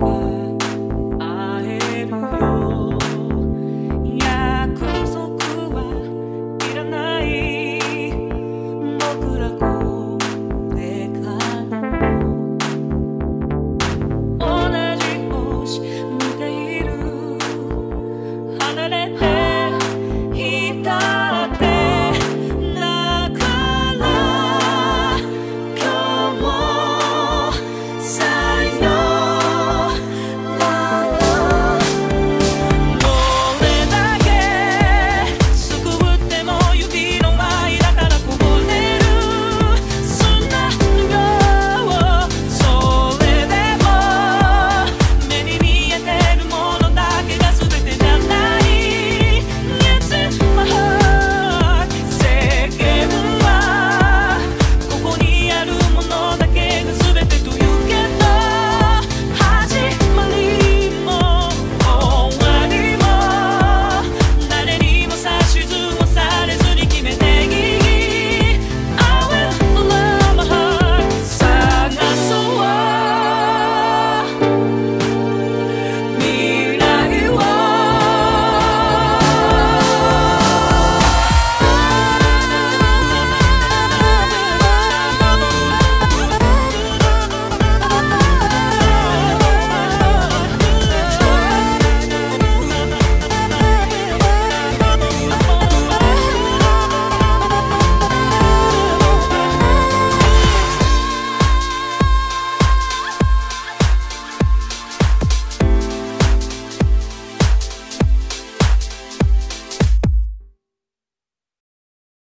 never